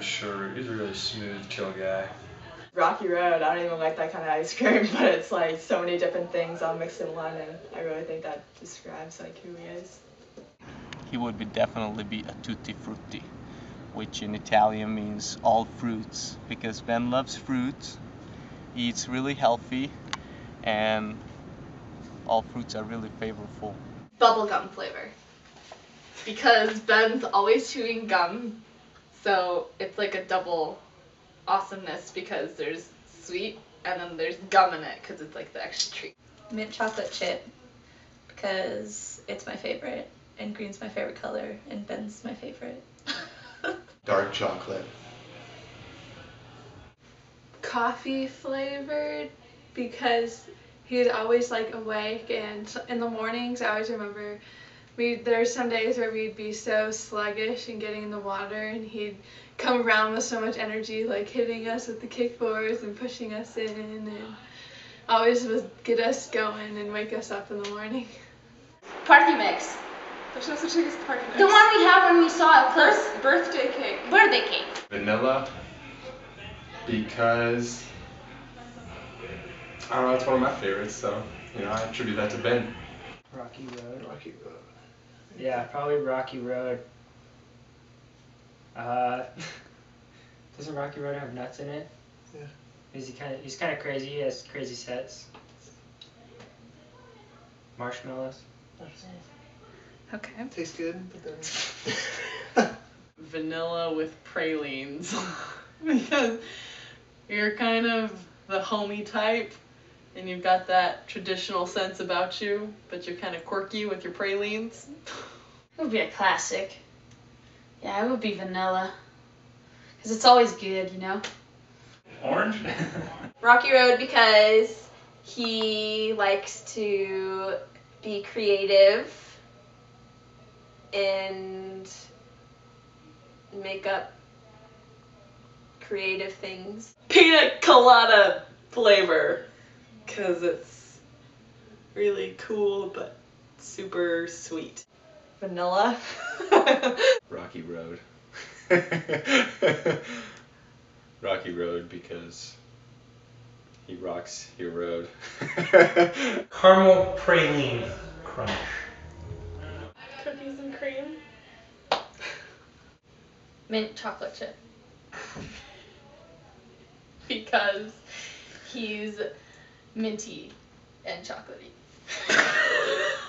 really short. He's a really smooth, chill guy. Rocky Road, I don't even like that kind of ice cream, but it's like so many different things all mixed in one, and I really think that describes like who he is. He would be definitely be a tutti frutti, which in Italian means all fruits, because Ben loves fruit, eats really healthy, and all fruits are really flavorful. bubblegum flavor. Because Ben's always chewing gum, so it's like a double awesomeness because there's sweet and then there's gum in it because it's like the extra treat. mint chocolate chip because it's my favorite and green's my favorite color and Ben's my favorite. Dark chocolate. coffee flavored because he'd always like awake and in the mornings I always remember we there's some days where we'd be so sluggish and getting in the water and he'd come around with so much energy like hitting us with the kickboards and pushing us in and always would get us going and wake us up in the morning. Party mix. There's no such thing as party The one we have when we saw it close. birthday cake. Birthday cake. Vanilla. Because I don't know, it's one of my favorites, so you know I attribute that to Ben. Rocky Road. Rocky Road. Yeah, probably Rocky Road. Uh, doesn't Rocky Road have nuts in it? Yeah. Is he kind of? He's kind of crazy. He has crazy sets. Marshmallows. Okay. Tastes good, vanilla with pralines because you're kind of the homey type and you've got that traditional sense about you, but you're kind of quirky with your pralines. It would be a classic. Yeah, it would be vanilla. Because it's always good, you know? Orange? Rocky Road because he likes to be creative and make up creative things. Pina colada flavor because it's really cool but super sweet. Vanilla. Rocky Road. Rocky Road because he rocks your road. Caramel praline crunch. Cookies and cream. Mint chocolate chip. Because he's minty and chocolatey.